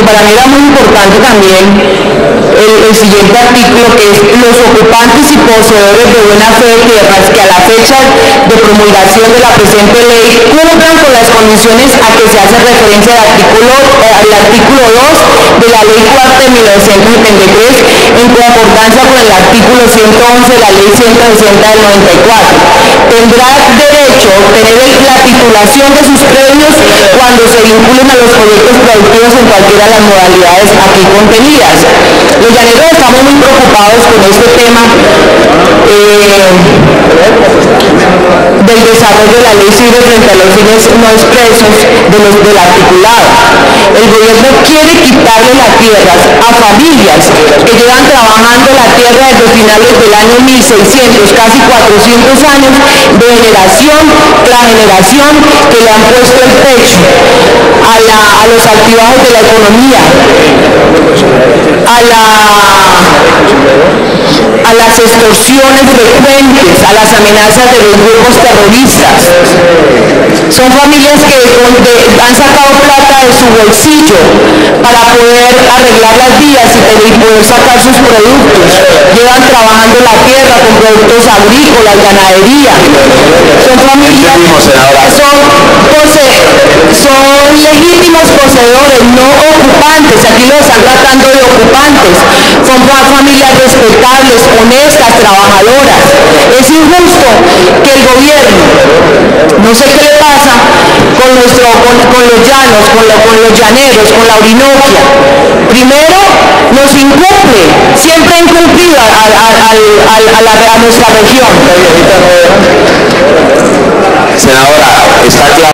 para mí era muy importante también el, siguiente artículo que es los ocupantes y poseedores de buena fe de tierras que a la fecha de promulgación de la presente ley cumplan con las condiciones a que se hace referencia al artículo, eh, al artículo 2 de la ley cuarta de 1973 en concordancia con el artículo 111 de la ley 160 del 94. Tendrá derecho de sus predios cuando se vinculen a los proyectos productivos en cualquiera de las modalidades aquí contenidas. Los llaneros estamos muy preocupados con este tema eh, del desarrollo de la ley civil frente a los fines no expresos del articulado. El gobierno quiere quitarle las tierras a familias que llevan trabajando la tierra desde finales del año 1600, casi 400 años de generación tras generación que le han puesto el pecho a los altibajos de la economía, a la a las extorsiones frecuentes, a las amenazas de los grupos terroristas. Son familias que han sacado plata de su bolsillo para poder arreglar las vías y poder sacar sus productos. Llevan trabajando la tierra con productos agrícolas, ganadería. Son familias que son, son legítimos poseedores, no ocupantes. Aquí lo están tratando de ocupantes. Son familias respetables, honestas, trabajadoras. Es injusto que el gobierno, no sé qué le pasa con, nuestro, con, los llanos, con, con, los llaneros, con la Orinoquia. Primero, nos incumple, siempre ha incumplido a, a, a, a nuestra región.